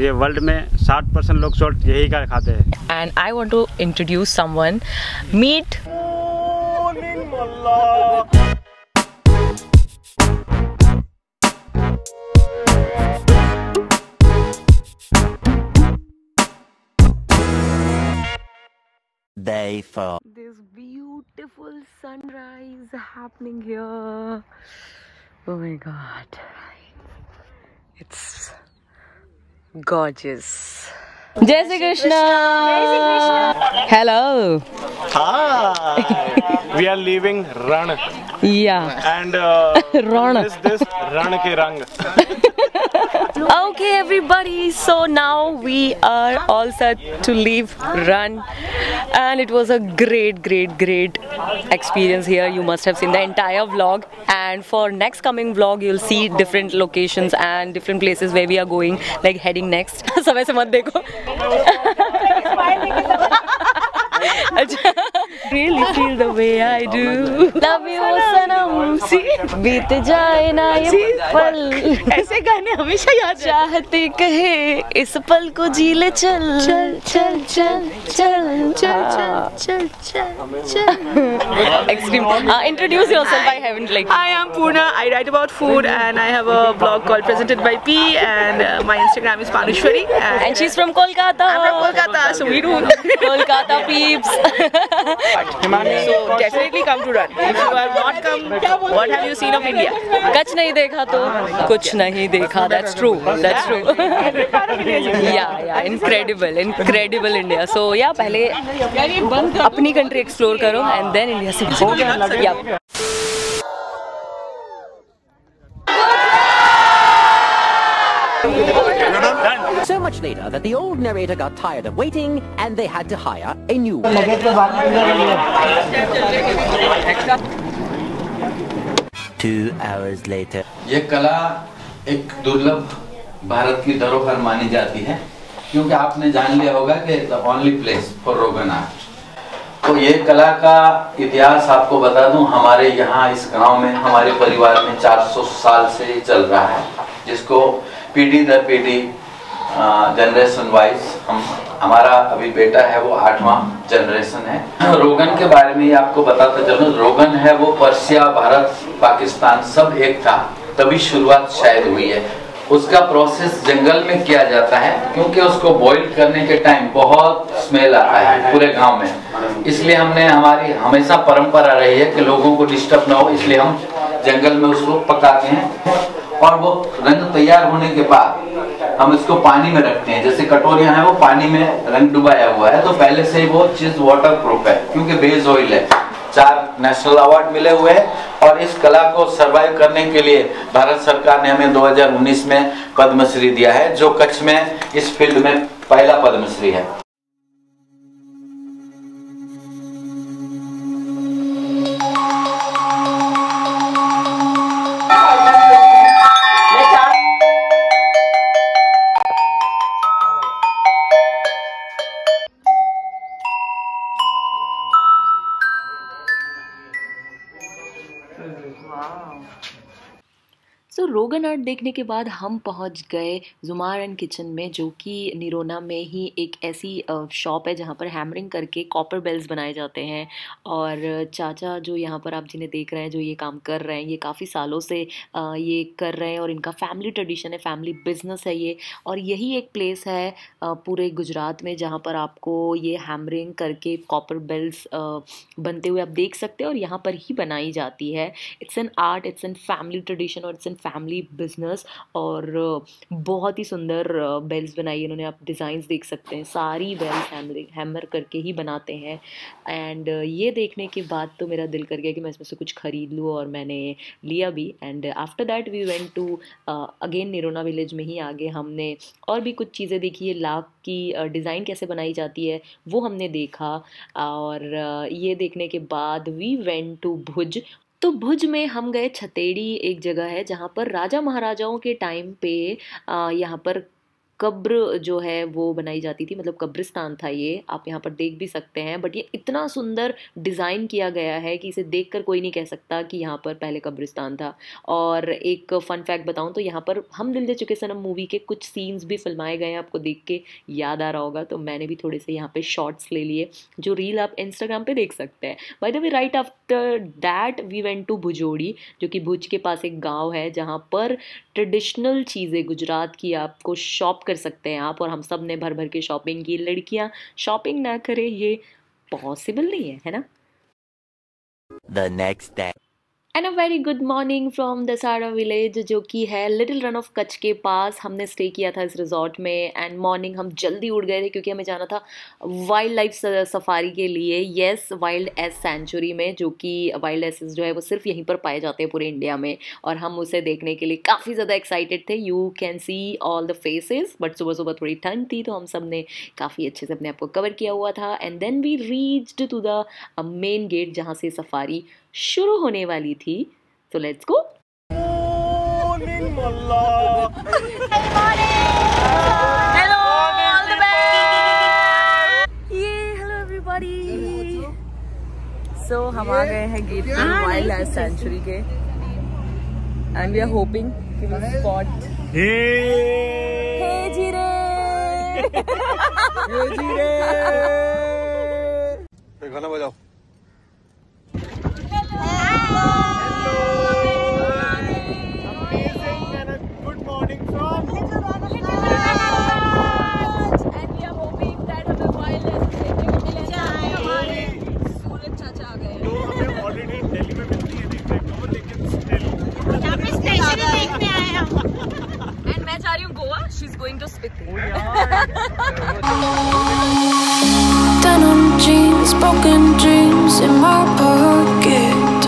ये वर्ल्ड में 60 परसेंट लोग शॉर्ट यही का खाते हैं and I want to introduce someone. Meet Day 4. this beautiful sunrise happening here. Oh my god. It's gorgeous. Jai Shri Krishna. Hello. Hi. we are leaving Ran Yeah. and uh, Ran. this this Ran ke Rang. Okay, everybody. So now we are all set to leave Run, and it was a great, great, great experience here. You must have seen the entire vlog. And for next coming vlog, you'll see different locations and different places where we are going, like heading next. really feel the way I do. Love you, Sanam. See, बीत जाए ना ये पल. ऐसे गाने हमेशा याद चाहते कहे इस पल को जी ले चल चल चल चल चल चल चल चल चल extreme uh, introduce yourself I haven't like I am Purna. I write about food and I have a blog called Presented by P and uh, my Instagram is Panushwari. And, and she's from Kolkata I'm from Kolkata, so we do. Kolkata peeps so definitely come to run. If you have not come, what have you seen of India? कच नहीं देखा तो कुछ नहीं देखा that's true that's true yeah yeah incredible incredible India so yeah पहले अपनी country explore करो एंड देन इंडिया से yeah So much later that the old narrator got tired of waiting and they had to hire a new one. Two hours later. ये कला एक दुर्लभ भारत की धरोहर मानी जाती है क्योंकि आपने जान लिया होगा कि the only place for Rogan art तो ये कला का इतिहास आपको बता दूँ हमारे यहाँ इस गाँव में हमारे परिवार में 400 साल से चल रहा है जिसको पीढ़ी दर पीढ़ी जनरेशन वाइज हम, हमारा अभी बेटा है वो आठवां जनरेशन है। रोगन के बारे में आपको बताता चलूँ, रोगन है वो पर्सिया, भारत, पाकिस्तान सब एक था, तभी शुरुआत शायद हुई है। उसका प्रोसेस जंगल में किया जाता है, क्योंकि उसको बॉईल करने के टाइम बहुत स्मेल आता है पूरे गाँव में। इसलिए हमने, हमारी हमेशा परंपरा रही है कि लोगों को डिस्टर्ब ना हो, इसलिए हम जंगल में उसको पकाते हैं। और वो रंग तैयार होने के बाद हम इसको पानी में रखते हैं। जैसे कटोरिया है, वो पानी में रंग डुबाया हुआ है। तो पहले से ही वो चीज़ वाटर प्रूफ है, क्योंकि बेस ऑयल है। चार नेशनल अवार्ड मिले हुए हैं और इस कला को सरवाइव करने के लिए भारत सरकार ने हमें 2019 में पद्मश्री दिया है, जो कच्छ में इस फ़ील्ड में पहला पद्मश्री है। आर्ट देखने के बाद हम पहुँच गए जुमार एंड किचन में, जो कि निरोना में ही एक ऐसी शॉप है जहाँ पर हैमरिंग करके कॉपर बेल्स बनाए जाते हैं। और चाचा जो यहाँ पर आप जिन्हें देख रहे हैं, जो ये काम कर रहे हैं, ये काफ़ी सालों से ये कर रहे हैं और इनका फैमिली ट्रेडिशन है फैमिली बिज़नेस है ये। और यही एक प्लेस है पूरे गुजरात में जहाँ पर आपको ये हैमरिंग करके कॉपर बेल्स बनते हुए आप देख सकते हैं और यहाँ पर ही बनाई जाती है। It's an art it's an family tradition और इट्स एन फैमिली बिज़नेस और बहुत ही सुंदर बेल्स बनाई इन्होंने आप डिज़ाइंस देख सकते हैं। सारी बेल्स हैमर करके ही बनाते हैं। एंड ये देखने के बाद तो मेरा दिल कर गया कि मैं इसमें से कुछ ख़रीद लूँ और मैंने लिया भी। And after that we went to again Nirona village में ही आगे हमने और भी कुछ चीज़ें देखी। है लाख की डिज़ाइन कैसे बनाई जाती है, वो हमने देखा। और ये देखने के बाद वी वेंट टू भुज तो भुज में हम गए छतेड़ी एक जगह है, जहाँ पर राजा महाराजाओं के टाइम पे यहाँ पर कब्र जो है वो बनाई जाती थी मतलब कब्रिस्तान था ये, आप यहाँ पर देख भी सकते हैं बट ये इतना सुंदर डिज़ाइन किया गया है कि इसे देखकर कोई नहीं कह सकता कि यहाँ पर पहले कब्रिस्तान था। और एक फ़न फैक्ट बताऊँ तो यहाँ पर हम दिल दे चुके सनम मूवी के, कुछ सीन्स भी फिल्माए गए हैं, आपको देख के याद आ रहा होगा तो मैंने भी थोड़े से यहाँ पर शॉर्ट्स ले लिए, जो रील आप इंस्टाग्राम पर देख सकते हैं। By the way right after that we went to Bhujodi, जो कि भुज के पास एक गाँव है, जहाँ पर ट्रेडिशनल चीज़ें, गुजरात की आपको शॉप कर सकते हैं आप और हम सबने भर भर के शॉपिंग की लड़कियाँ शॉपिंग ना करें, ये पॉसिबल नहीं है है ना the next day. And a very good morning from Dasada village जो कि है लिटिल रन ऑफ़ कच्छ के पास। हमने स्टे किया था इस रिजॉर्ट में। एंड मॉर्निंग हम जल्दी उड़ गए थे क्योंकि हमें जाना था वाइल्ड लाइफ सफारी के लिए। येस वाइल्ड एस सेंचुरी में, जो कि वाइल्ड एसेस जो है वो सिर्फ़ यहीं पर पाए जाते हैं पूरे इंडिया में। और हम उसे देखने के लिए काफ़ी ज़्यादा एक्साइटेड थे। You can see all the faces but सुबह सुबह थोड़ी ठंड थी तो हम सबने काफ़ी अच्छे से अपने आप को कवर किया हुआ था। And then we reached to the main gate जहाँ से सफारी शुरू होने वाली थी। तो let's go hello all the best ये हेलो एवरीबॉडी सो हम आ गए हैं गेट पे वाइल्ड लाइफ सेंचुरी के। एंड वी आर होपिंग कि वी स्पॉट हे जीरे गाना बजाओ। going to Spiti. Denim jeans, broken dreams in my pocket.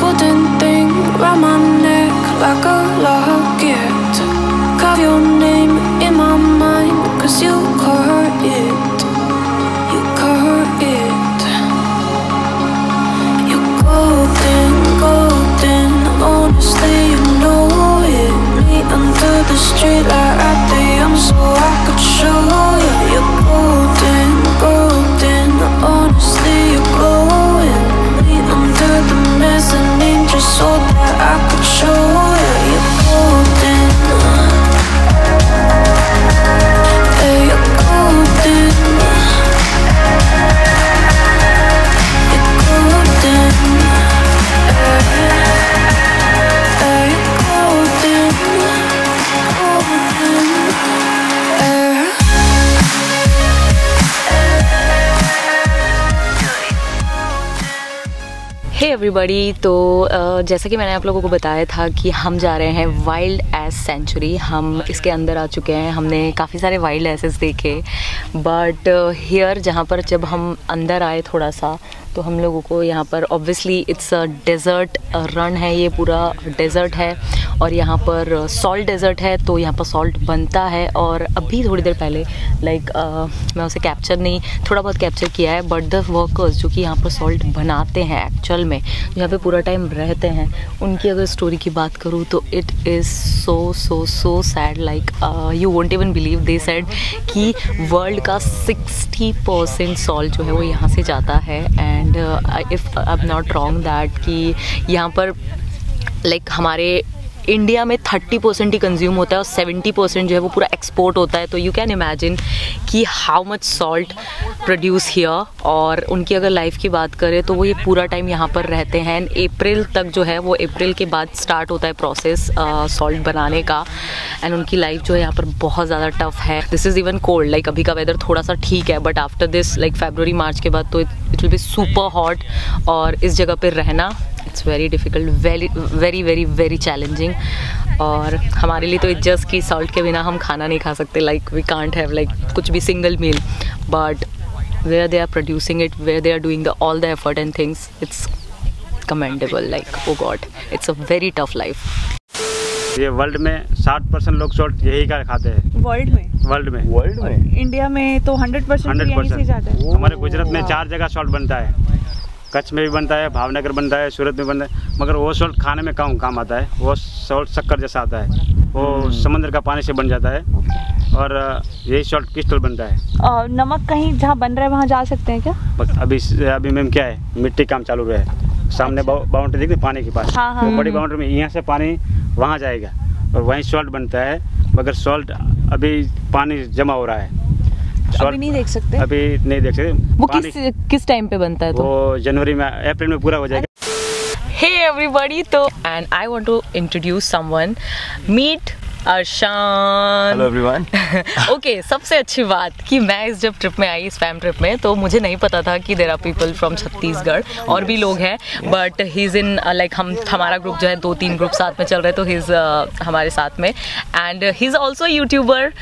Golden thing round my neck like a everybody तो जैसा कि मैंने आप लोगों को बताया था कि हम जा रहे हैं वाइल्ड एस सेंचुरी हम इसके अंदर आ चुके हैं। हमने काफ़ी सारे वाइल्ड एसेस देखे। बट हियर जहाँ पर जब हम अंदर आए थोड़ा सा तो हम लोगों को यहाँ पर obviously it's a desert Rann है ये पूरा डेज़र्ट है। और यहाँ पर सॉल्ट डेज़र्ट है तो यहाँ पर सॉल्ट बनता है और अभी थोड़ी देर पहले लाइक मैं उसे कैप्चर नहीं थोड़ा बहुत कैप्चर किया है बट द वर्कर्स जो कि यहाँ पर सॉल्ट बनाते हैं एक्चुअल में यहाँ पे पूरा टाइम रहते हैं उनकी अगर स्टोरी की बात करूँ तो it is so so so sad like you won't even believe they said कि वर्ल्ड का सिक्सटी परसेंट सॉल्ट जो है वो यहाँ से जाता है and if I am not wrong that कि यहाँ पर लाइक like, हमारे इंडिया में थर्टी परसेंट ही कंज्यूम होता है और सेवेंटी परसेंट जो है वो पूरा एक्सपोर्ट होता है। तो यू कैन इमेजिन कि how much salt produce here और उनकी अगर लाइफ की बात करें तो वो ये पूरा टाइम यहाँ पर रहते हैं। एंड अप्रैल तक जो है वो अप्रैल के बाद स्टार्ट होता है प्रोसेस सॉल्ट uh, बनाने का। एंड उनकी लाइफ जो है यहाँ पर बहुत ज़्यादा टफ है। This is even cold like अभी का वेदर थोड़ा सा ठीक है but after this like February March के बाद तो it will be super hot और इस जगह पर रहना it's very difficult very very very very challenging और हमारे लिए तो इट जस्ट कि सॉल्ट के बिना हम खाना नहीं खा सकते like we can't have like कुछ भी single meal but where they are producing it where they are doing the all the effort and things it's commendable like oh god it's a very tough life. ये world में 60 percent लोग salt यही का खाते हैं। World में? World में। World में? इंडिया में तो 100 परसेंट हंड्रेड से जाता है। परसेंट हमारे गुजरात में चार जगह सॉल्ट बनता है। कच्छ में भी बनता है भावनगर बनता है सूरत में बनता है मगर वो सॉल्ट खाने में कम काम आता है? वो सॉल्ट शक्कर जैसा आता है। वो समुद्र का पानी से बन जाता है और यही सॉल्ट क्रिस्टल बनता है। और नमक कहीं जहाँ बन रहा है वहाँ जा सकते हैं क्या? बस अभी अभी मैम क्या है मिट्टी काम चालू रहा है। सामने बाउंड्री दिख रही पानी के पास। हाँ, हाँ। वो बड़ी बाउंड्री में यहाँ से पानी वहाँ जाएगा और वहीं सॉल्ट बनता है मगर सॉल्ट अभी पानी जमा हो रहा है। अभी नहीं देख सकते? अभी नहीं देख सकते। वो किस किस टाइम पे बनता है तो? वो जनवरी में अप्रैल में पूरा हो जाएगा। हे एवरीबॉडी तो and I want to introduce someone Meet Arshan. Hello everyone okay सबसे अच्छी बात कि मैं इस जब ट्रिप में आई इस फैम ट्रिप में तो मुझे नहीं पता था कि there are people from Chhattisgarh और भी लोग हैं but he is in like हम हमारा ग्रुप जो है दो तीन ग्रुप साथ में चल रहे हैं तो ही इज़ हमारे साथ में। And he is also youtuber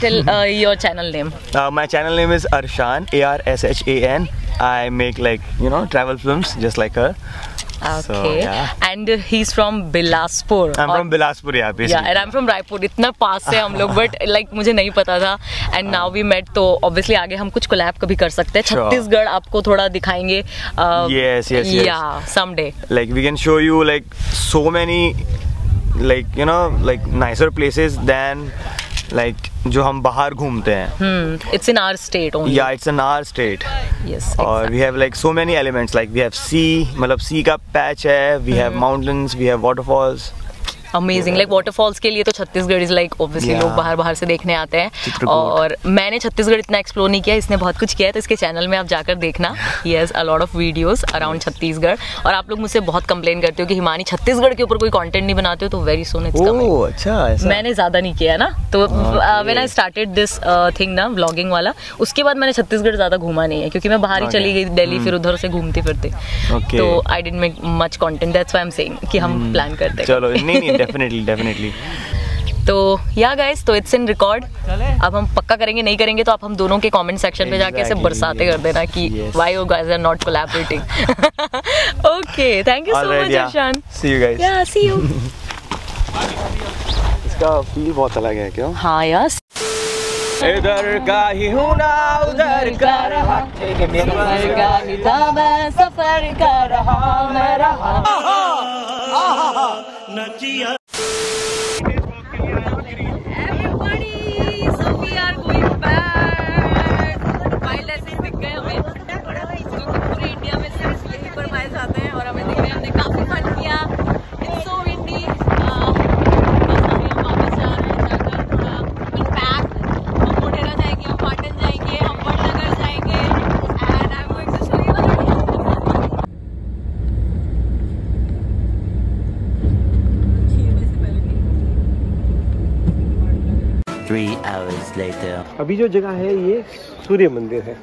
tell your channel name my channel name is Arshan A R S H A N I make like you know travel film just like her So, yeah. या या इतना पास से हम लोग but like मुझे नहीं पता था. एंड नाउ वी मेट तो ऑब्वियसली आगे हम कुछ कोलैब कभी कर सकते हैं. Sure. छत्तीसगढ़ आपको थोड़ा दिखाएँगे Yes, yes, yes. या someday like we can show you like so many like you know like nicer places than like जो हम बाहर घूमते हैं। इट्स इन आवर स्टेट या इट्स इन आर स्टेट और we have like so many elements like we have sea मतलब sea का patch है we have. Mountains we have waterfalls amazing like waterfalls के लिए तो छत्तीसगढ़ इज़ लाइक ऑब्वियसली लोग बाहर बाहर से देखने आते हैं। और मैंने छत्तीसगढ़ इतना एक्सप्लोर नहीं किया इसने बहुत कुछ किया है तो इसके चैनल में आप जाकर देखना। He has a lot of videos around Chhattisgarh और आप लोग मुझसे बहुत कंप्लेन करते हो कि हिमानी छत्तीसगढ़ के ऊपर कोई कॉन्टेंट नहीं बनाते हो तो वेरी सोन इट्स अच्छा मैंने ज़्यादा नहीं किया ना। तो when I started this thing ना व्लॉगिंग वाला उसके बाद मैंने छत्तीसगढ़ ज़्यादा घूमा नहीं है क्योंकि मैं बाहर ही चली गई दिल्ली फिर उधर से घूमते फिरते. तो I didn't make much content that's I am saying कि हम प्लान करते हैं। चलो नहीं नहीं डेफिनेटली डेफिनेटली तो या गाइस तो इट्स इन रिकॉर्ड अब हम पक्का करेंगे नहीं करेंगे तो आप हम दोनों के कमेंट सेक्शन में जाके Exactly, बरसाते कर देना कि why you guys are not collaborating okay thank you so much. Arshan See you guys. या सी यू इसका फील बहुत अलग है क्यों? हाँ यार इधर का ही हूँ ना उधर का रहा। सफ़र का ही था मैं सफ़र कर रहा मैं रहा। कि पूरे इंडिया में सिर्फ़ यहीं पर पाए जाते हैं और हमें काफ़ी फन किया इट्स सो विंडी बस अभी हम वापस जा रहे हैं जाकर थोड़ा अनपैक हम मोटेरा जाएँगे हम पाटन जाएँगे हम वडनगर जाएँगे and I am going to show you Hours later. अभी जो जगह है, ये सूर्य मंदिर है।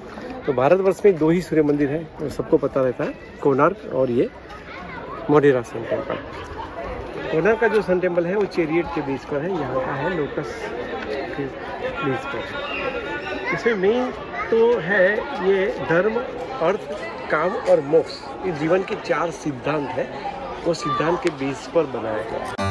तो भारतवर्ष में दो ही सूर्य मंदिर है, वो सबको पता रहता है, कोणार्क और ये मोडेरा सन टेंपल कोणार्क का जो सन टेंपल है, वो चेरियट के बीच पर है, यहाँ का है लोकस के बीच पर इसमें मेन तो है ये धर्म, अर्थ, काम और मोक्ष। ये जीवन के चार सिद्धांत है, वो सिद्धांत के बेस पर बनाया गया है।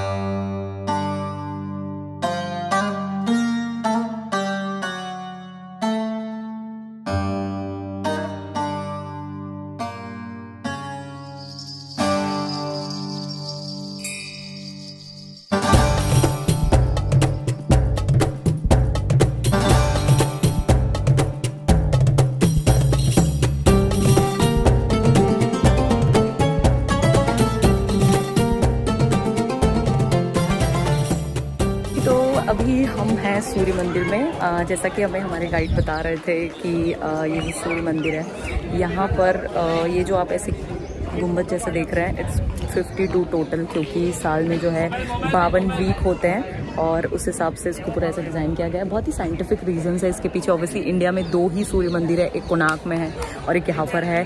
मंदिर में। जैसा कि हमें हमारे गाइड बता रहे थे कि ये सूर्य मंदिर है। यहाँ पर ये जो आप ऐसे गुंबद जैसा देख रहे हैं इट्स 52 टोटल क्योंकि साल में जो है बावन वीक होते हैं और उस हिसाब से इसको पूरा ऐसा डिज़ाइन किया गया है। बहुत ही साइंटिफिक रीजंस है इसके पीछे। ऑब्वियसली इंडिया में दो ही सूर्य मंदिर है, एक कोनाक में है और एक यहाँ पर है।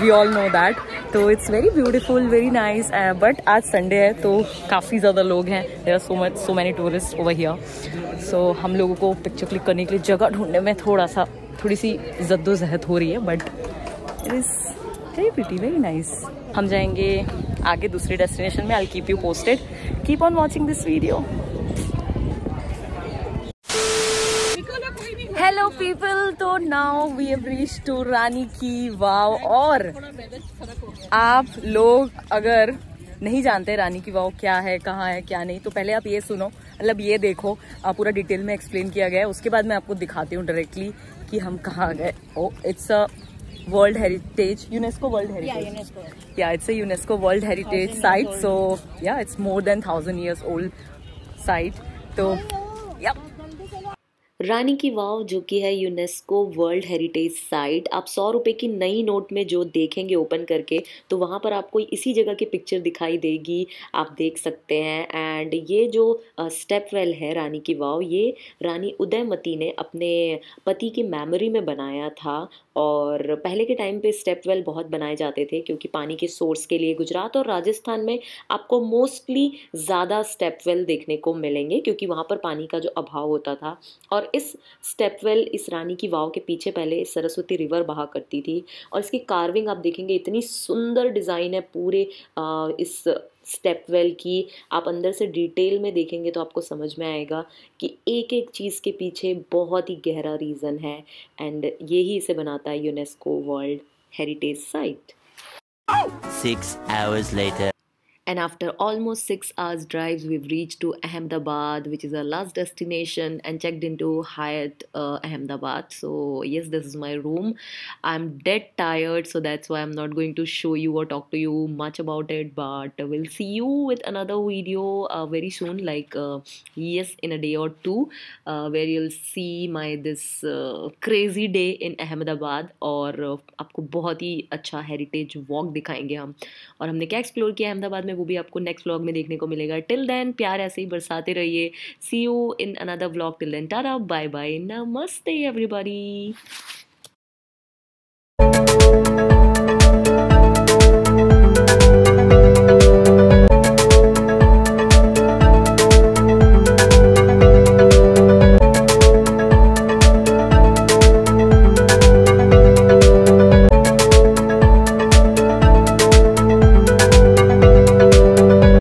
वी ऑल नो दैट तो it's very beautiful very nice but आज संडे है तो काफ़ी ज़्यादा लोग हैं। There are so much so many tourist over here so so, हम लोगों को पिक्चर क्लिक करने के लिए जगह ढूँढने में थोड़ा सा थोड़ी सी जद्दोजहद हो रही है but it is very pretty very nice हम जाएँगे आगे दूसरे डेस्टिनेशन में. I keep you posted keep on watching this video hello people तो now we have reach to Rani ki Vav और आप लोग अगर नहीं जानते रानी की वाव क्या है कहाँ है क्या नहीं तो पहले आप ये सुनो. मतलब ये देखो आप पूरा डिटेल में एक्सप्लेन किया गया है। उसके बाद मैं आपको दिखाती हूँ डायरेक्टली कि हम कहाँ गए। ओ it's a world heritage UNESCO world heritage या it's a UNESCO world heritage site so या it's more than thousand years old site तो या रानी की वाव जो कि है यूनेस्को वर्ल्ड हेरिटेज साइट, आप सौ रुपये की नई नोट में जो देखेंगे ओपन करके तो वहाँ पर आपको इसी जगह की पिक्चर दिखाई देगी, आप देख सकते हैं। एंड ये जो स्टेप वेल है रानी की वाव, ये रानी उदयमती ने अपने पति की मेमोरी में बनाया था। और पहले के टाइम पे स्टेप वेल बहुत बनाए जाते थे, क्योंकि पानी के सोर्स के लिए गुजरात और राजस्थान में आपको मोस्टली ज़्यादा स्टेप वेल देखने को मिलेंगे, क्योंकि वहाँ पर पानी का जो अभाव होता था। और इस स्टेपवेल इस रानी की वाव के पीछे पहले सरस्वती रिवर बहा करती थी और इसकी कार्विंग आप देखेंगे इतनी सुंदर डिज़ाइन है पूरे आ, इस स्टेपवेल की आप अंदर से डिटेल में देखेंगे तो आपको समझ में आएगा कि एक एक चीज़ के पीछे बहुत ही गहरा रीज़न है एंड यही इसे बनाता है UNESCO world heritage site Six hours later. And after almost six hours drives, we've reached to Ahmedabad, which is our last destination, and checked into Hyatt uh, Ahmedabad. So yes, this is my room. I'm dead tired, so that's why I'm not going to show you or talk to you much about it. But we'll see you with another video uh, very soon, like uh, yes, in a day or two, uh, where you'll see my this uh, crazy day in Ahmedabad और uh, आपको बहुत ही अच्छा heritage walk दिखाएंगे हम और हमने क्या explore किया अहमदाबाद में में वो भी आपको नेक्स्ट व्लॉग में देखने को मिलेगा। टिल देन प्यार ऐसे ही बरसाते रहिए। See you in another vlog till then tara bye bye नमस्ते एवरीबॉडी